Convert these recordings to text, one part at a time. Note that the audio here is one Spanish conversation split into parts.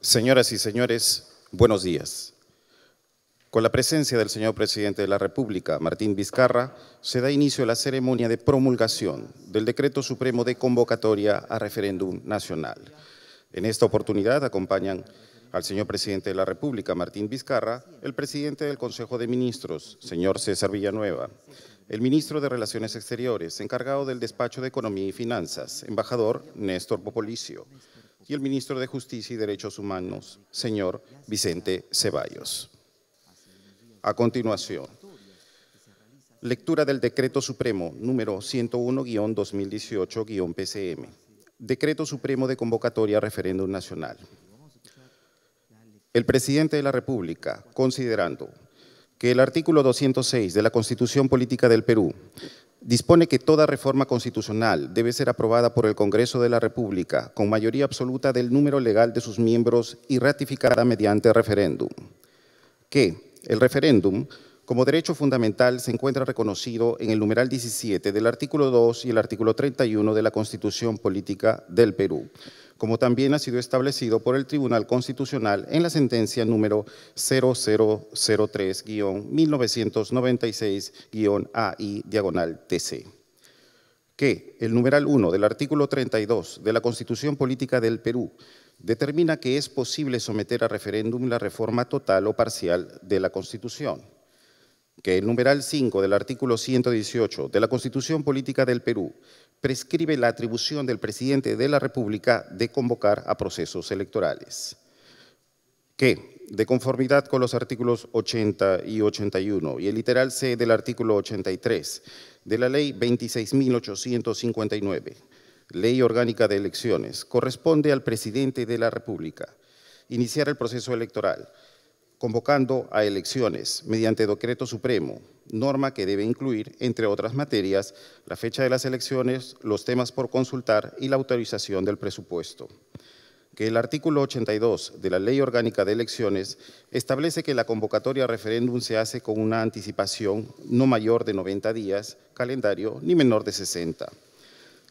Señoras y señores, buenos días. Con la presencia del señor presidente de la República, Martín Vizcarra, se da inicio a la ceremonia de promulgación del Decreto Supremo de Convocatoria a Referéndum Nacional. En esta oportunidad acompañan al señor presidente de la República, Martín Vizcarra, el presidente del Consejo de Ministros, señor César Villanueva, el ministro de Relaciones Exteriores, encargado del despacho de Economía y Finanzas, embajador Néstor Popolicio, y el ministro de Justicia y Derechos Humanos, señor Vicente Ceballos. A continuación, lectura del Decreto Supremo número 101-2018-PCM, Decreto Supremo de Convocatoria a Referéndum Nacional. El presidente de la República, considerando que el artículo 206 de la Constitución Política del Perú dispone que toda reforma constitucional debe ser aprobada por el Congreso de la República con mayoría absoluta del número legal de sus miembros y ratificada mediante referéndum. Que el referéndum, como derecho fundamental, se encuentra reconocido en el numeral 17 del artículo 2 y el artículo 31 de la Constitución Política del Perú, como también ha sido establecido por el Tribunal Constitucional en la sentencia número 0003-1996-AI diagonal TC. Que el numeral 1 del artículo 32 de la Constitución Política del Perú determina que es posible someter a referéndum la reforma total o parcial de la Constitución que el numeral 5 del artículo 118 de la Constitución Política del Perú prescribe la atribución del presidente de la República de convocar a procesos electorales. Que, de conformidad con los artículos 80 y 81 y el literal C del artículo 83 de la Ley 26.859, Ley Orgánica de Elecciones, corresponde al presidente de la República iniciar el proceso electoral, convocando a elecciones mediante decreto supremo, norma que debe incluir, entre otras materias, la fecha de las elecciones, los temas por consultar y la autorización del presupuesto. Que el artículo 82 de la Ley Orgánica de Elecciones establece que la convocatoria a referéndum se hace con una anticipación no mayor de 90 días, calendario, ni menor de 60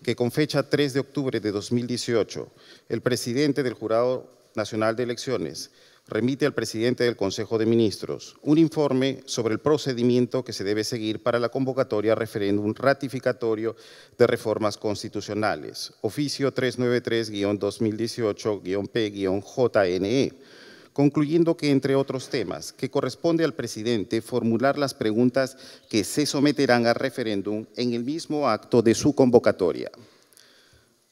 que con fecha 3 de octubre de 2018, el presidente del Jurado Nacional de Elecciones remite al presidente del Consejo de Ministros un informe sobre el procedimiento que se debe seguir para la convocatoria a referéndum ratificatorio de reformas constitucionales, oficio 393-2018-P-JNE, concluyendo que, entre otros temas, que corresponde al presidente formular las preguntas que se someterán a referéndum en el mismo acto de su convocatoria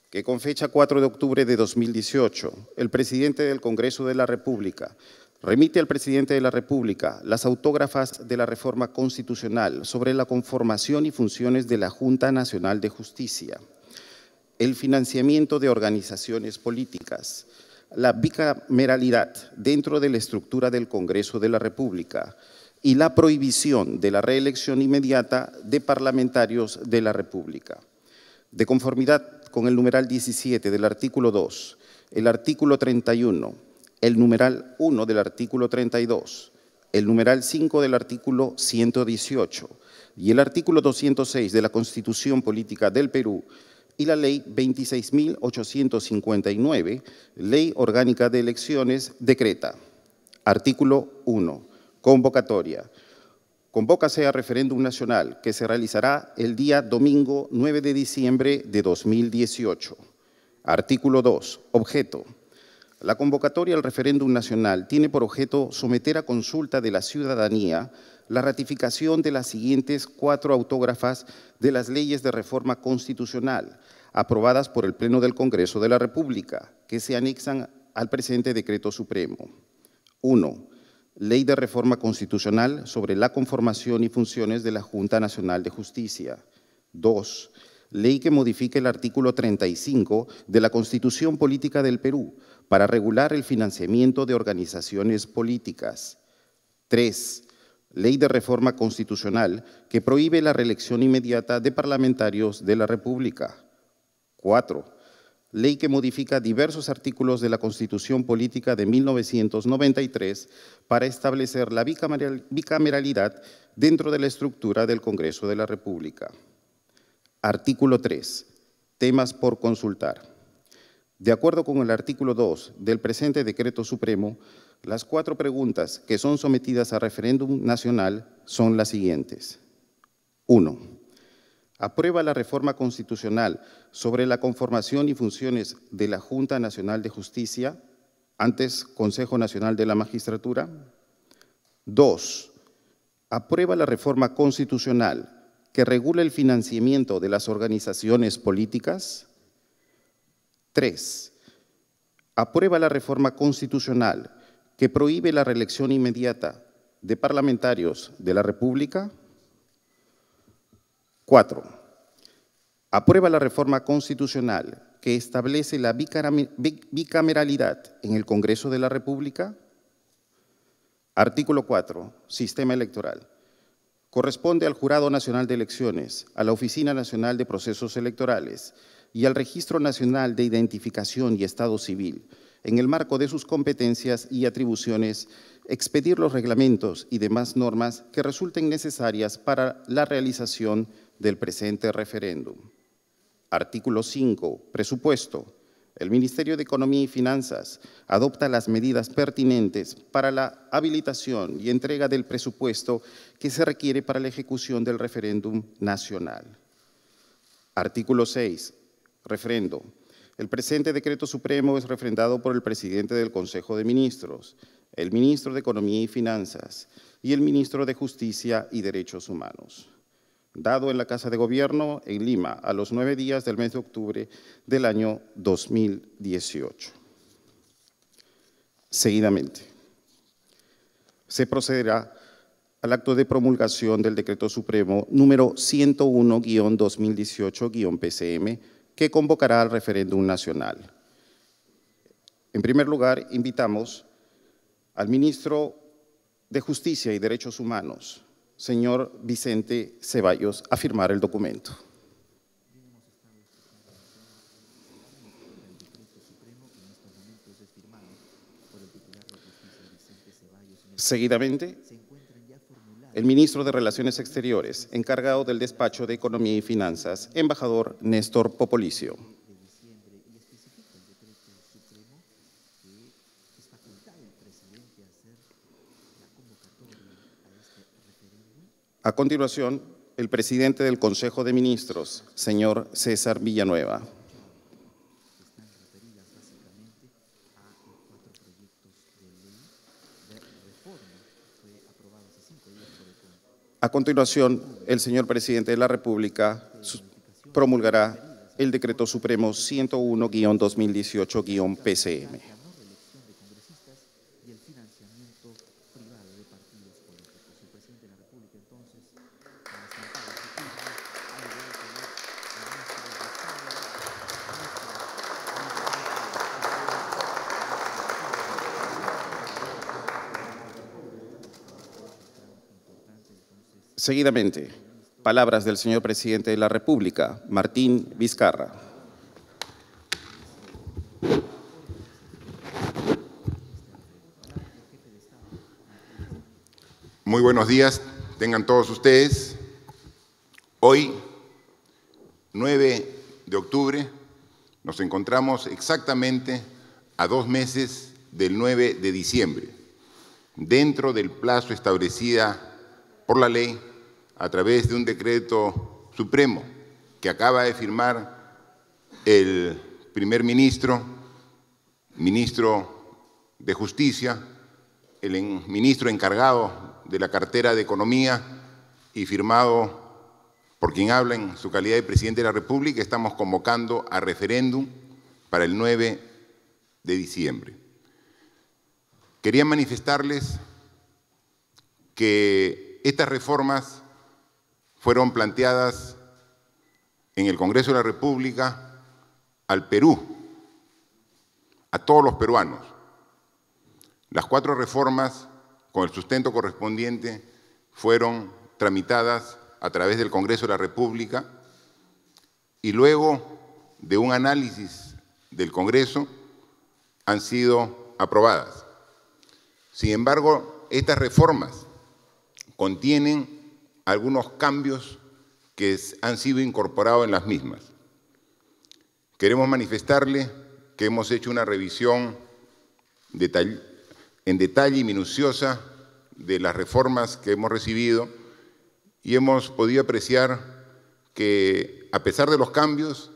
que con fecha 4 de octubre de 2018, el presidente del Congreso de la República remite al presidente de la República las autógrafas de la reforma constitucional sobre la conformación y funciones de la Junta Nacional de Justicia, el financiamiento de organizaciones políticas, la bicameralidad dentro de la estructura del Congreso de la República y la prohibición de la reelección inmediata de parlamentarios de la República. De conformidad con el numeral 17 del artículo 2, el artículo 31, el numeral 1 del artículo 32, el numeral 5 del artículo 118 y el artículo 206 de la Constitución Política del Perú y la Ley 26.859, Ley Orgánica de Elecciones, decreta. Artículo 1. Convocatoria. Convócase a referéndum nacional que se realizará el día domingo 9 de diciembre de 2018. Artículo 2. Objeto. La convocatoria al referéndum nacional tiene por objeto someter a consulta de la ciudadanía la ratificación de las siguientes cuatro autógrafas de las leyes de reforma constitucional aprobadas por el Pleno del Congreso de la República, que se anexan al presente decreto supremo. 1 Ley de Reforma Constitucional sobre la conformación y funciones de la Junta Nacional de Justicia. 2. Ley que modifique el artículo 35 de la Constitución Política del Perú para regular el financiamiento de organizaciones políticas. 3. Ley de Reforma Constitucional que prohíbe la reelección inmediata de parlamentarios de la República. 4 ley que modifica diversos artículos de la Constitución Política de 1993 para establecer la bicameralidad dentro de la estructura del Congreso de la República. Artículo 3. Temas por consultar. De acuerdo con el artículo 2 del presente decreto supremo, las cuatro preguntas que son sometidas a referéndum nacional son las siguientes. 1. Aprueba la reforma constitucional sobre la conformación y funciones de la Junta Nacional de Justicia, antes Consejo Nacional de la Magistratura. 2. Aprueba la reforma constitucional que regula el financiamiento de las organizaciones políticas. 3. Aprueba la reforma constitucional que prohíbe la reelección inmediata de parlamentarios de la República. 4. Aprueba la reforma constitucional que establece la bicameralidad en el Congreso de la República. Artículo 4. Sistema electoral. Corresponde al Jurado Nacional de Elecciones, a la Oficina Nacional de Procesos Electorales, y al Registro Nacional de Identificación y Estado Civil, en el marco de sus competencias y atribuciones, expedir los reglamentos y demás normas que resulten necesarias para la realización del presente referéndum. Artículo 5. Presupuesto. El Ministerio de Economía y Finanzas adopta las medidas pertinentes para la habilitación y entrega del presupuesto que se requiere para la ejecución del referéndum nacional. Artículo 6. Refrendo. El presente decreto supremo es refrendado por el presidente del Consejo de Ministros, el ministro de Economía y Finanzas y el ministro de Justicia y Derechos Humanos. Dado en la Casa de Gobierno en Lima a los nueve días del mes de octubre del año 2018. Seguidamente, se procederá al acto de promulgación del Decreto Supremo número 101-2018-PCM que convocará al referéndum nacional. En primer lugar, invitamos al ministro de Justicia y Derechos Humanos, señor Vicente Ceballos, a firmar el documento. Seguidamente, el ministro de Relaciones Exteriores, encargado del despacho de Economía y Finanzas, embajador Néstor Popolicio. A continuación, el presidente del Consejo de Ministros, señor César Villanueva. A continuación, el señor presidente de la República promulgará el decreto supremo 101-2018-PCM. Seguidamente, palabras del señor presidente de la República, Martín Vizcarra. Muy buenos días, tengan todos ustedes. Hoy, 9 de octubre, nos encontramos exactamente a dos meses del 9 de diciembre, dentro del plazo establecido por la ley a través de un decreto supremo que acaba de firmar el primer ministro, ministro de Justicia, el ministro encargado de la cartera de Economía y firmado por quien habla en su calidad de presidente de la República, estamos convocando a referéndum para el 9 de diciembre. Quería manifestarles que estas reformas fueron planteadas en el Congreso de la República al Perú, a todos los peruanos. Las cuatro reformas con el sustento correspondiente fueron tramitadas a través del Congreso de la República y luego de un análisis del Congreso han sido aprobadas. Sin embargo, estas reformas contienen algunos cambios que han sido incorporados en las mismas. Queremos manifestarle que hemos hecho una revisión en detalle y minuciosa de las reformas que hemos recibido y hemos podido apreciar que, a pesar de los cambios,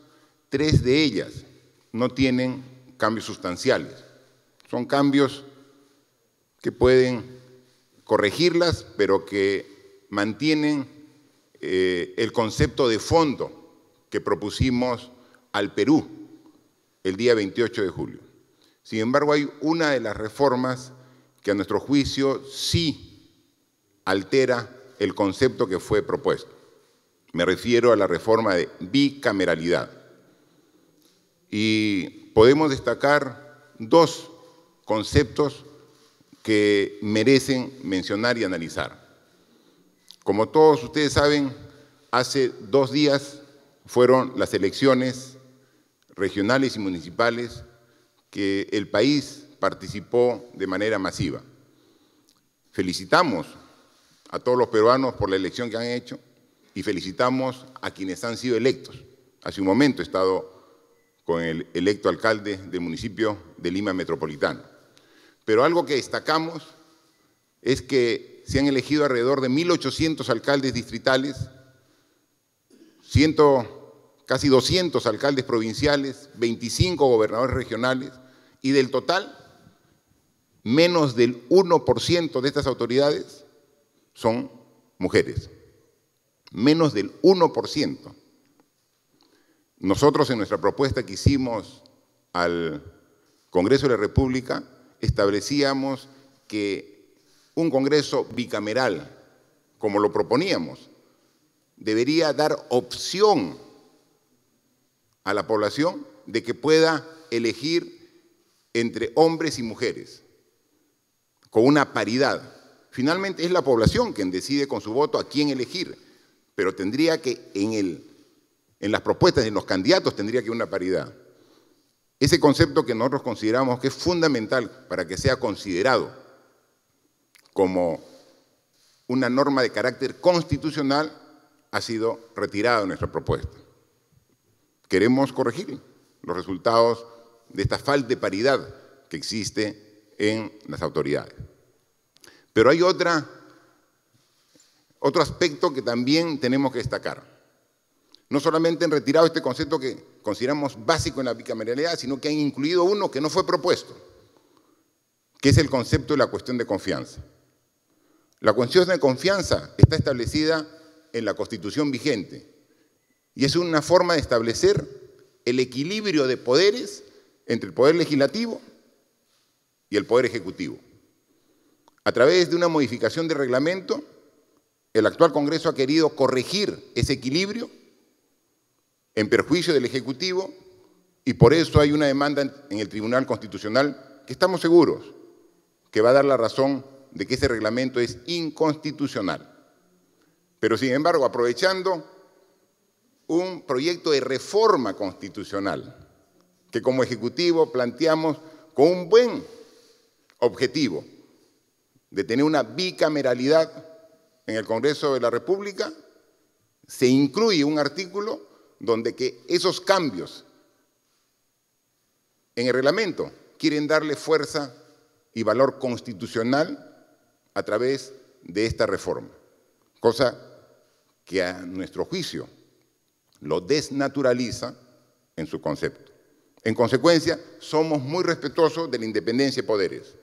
tres de ellas no tienen cambios sustanciales. Son cambios que pueden corregirlas, pero que mantienen eh, el concepto de fondo que propusimos al Perú el día 28 de julio. Sin embargo, hay una de las reformas que a nuestro juicio sí altera el concepto que fue propuesto. Me refiero a la reforma de bicameralidad. Y podemos destacar dos conceptos que merecen mencionar y analizar. Como todos ustedes saben, hace dos días fueron las elecciones regionales y municipales que el país participó de manera masiva. Felicitamos a todos los peruanos por la elección que han hecho y felicitamos a quienes han sido electos. Hace un momento he estado con el electo alcalde del municipio de Lima Metropolitano. Pero algo que destacamos es que se han elegido alrededor de 1.800 alcaldes distritales, casi 200 alcaldes provinciales, 25 gobernadores regionales, y del total, menos del 1% de estas autoridades son mujeres. Menos del 1%. Nosotros en nuestra propuesta que hicimos al Congreso de la República establecíamos que un Congreso bicameral, como lo proponíamos, debería dar opción a la población de que pueda elegir entre hombres y mujeres, con una paridad. Finalmente es la población quien decide con su voto a quién elegir, pero tendría que en el en las propuestas, en los candidatos, tendría que haber una paridad. Ese concepto que nosotros consideramos que es fundamental para que sea considerado como una norma de carácter constitucional ha sido retirado de nuestra propuesta. Queremos corregir los resultados de esta falta de paridad que existe en las autoridades. Pero hay otra, otro aspecto que también tenemos que destacar no solamente han retirado este concepto que consideramos básico en la bicameralidad, sino que han incluido uno que no fue propuesto, que es el concepto de la cuestión de confianza. La cuestión de confianza está establecida en la Constitución vigente y es una forma de establecer el equilibrio de poderes entre el Poder Legislativo y el Poder Ejecutivo. A través de una modificación de reglamento, el actual Congreso ha querido corregir ese equilibrio en perjuicio del Ejecutivo y por eso hay una demanda en el Tribunal Constitucional que estamos seguros que va a dar la razón de que ese reglamento es inconstitucional. Pero sin embargo, aprovechando un proyecto de reforma constitucional que como Ejecutivo planteamos con un buen objetivo de tener una bicameralidad en el Congreso de la República, se incluye un artículo donde que esos cambios en el reglamento quieren darle fuerza y valor constitucional a través de esta reforma, cosa que a nuestro juicio lo desnaturaliza en su concepto. En consecuencia, somos muy respetuosos de la independencia de poderes,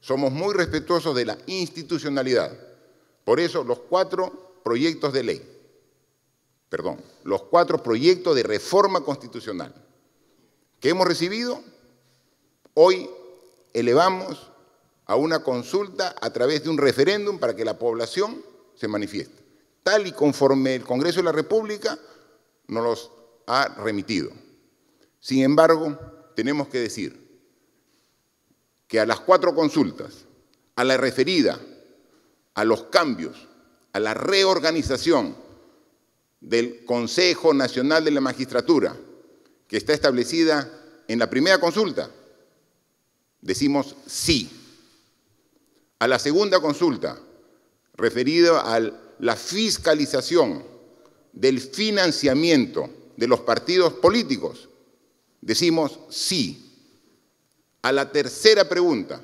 somos muy respetuosos de la institucionalidad. Por eso los cuatro proyectos de ley perdón, los cuatro proyectos de reforma constitucional que hemos recibido, hoy elevamos a una consulta a través de un referéndum para que la población se manifieste, tal y conforme el Congreso de la República nos los ha remitido. Sin embargo, tenemos que decir que a las cuatro consultas, a la referida, a los cambios, a la reorganización del Consejo Nacional de la Magistratura, que está establecida en la primera consulta, decimos sí. A la segunda consulta, referida a la fiscalización del financiamiento de los partidos políticos, decimos sí. a la tercera pregunta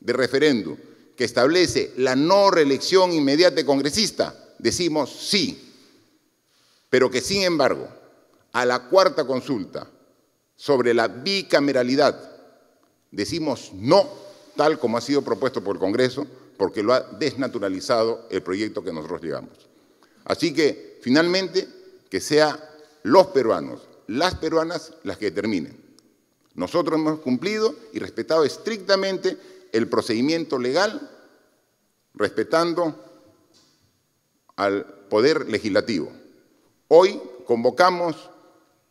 de referéndum que establece la no reelección inmediata de congresista, decimos sí, pero que sin embargo a la cuarta consulta sobre la bicameralidad decimos no, tal como ha sido propuesto por el Congreso, porque lo ha desnaturalizado el proyecto que nosotros llegamos. Así que, finalmente, que sea los peruanos, las peruanas las que determinen. Nosotros hemos cumplido y respetado estrictamente el procedimiento legal, respetando al Poder Legislativo. Hoy convocamos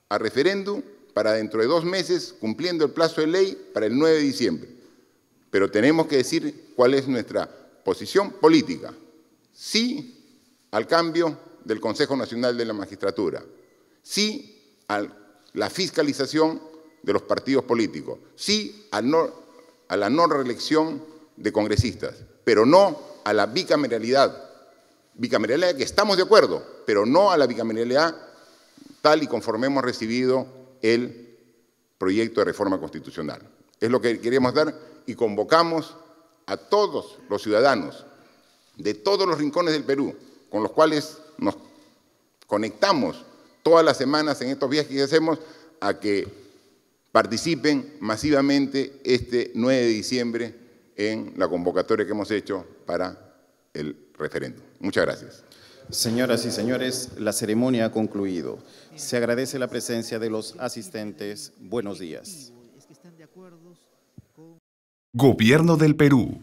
a referéndum para dentro de dos meses, cumpliendo el plazo de ley, para el 9 de diciembre. Pero tenemos que decir cuál es nuestra posición política. Sí al cambio del Consejo Nacional de la Magistratura. Sí a la fiscalización de los partidos políticos. Sí a, la no reelección de congresistas, pero no a la bicameralidad. Bicameralidad que estamos de acuerdo, pero no a la bicameralidad tal y conforme hemos recibido el proyecto de reforma constitucional. Es lo que queríamos dar y convocamos a todos los ciudadanos de todos los rincones del Perú, con los cuales nos conectamos todas las semanas en estos viajes que hacemos, a que participen masivamente este 9 de diciembre en la convocatoria que hemos hecho para el referéndum. Muchas gracias. Señoras y señores, la ceremonia ha concluido. Se agradece la presencia de los asistentes. Buenos días. Gobierno del Perú.